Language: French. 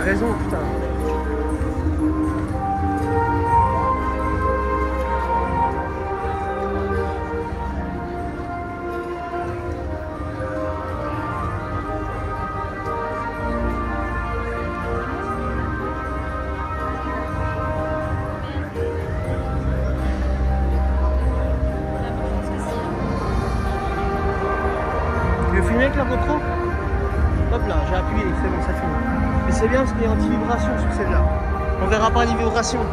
raison, putain. Tu veux filmer avec la GoPro Hop là, j'ai appuyé, c'est bon, ça filme. Mais c'est bien parce qu'il y a anti-vibration sur celle-là. On verra pas les vibrations.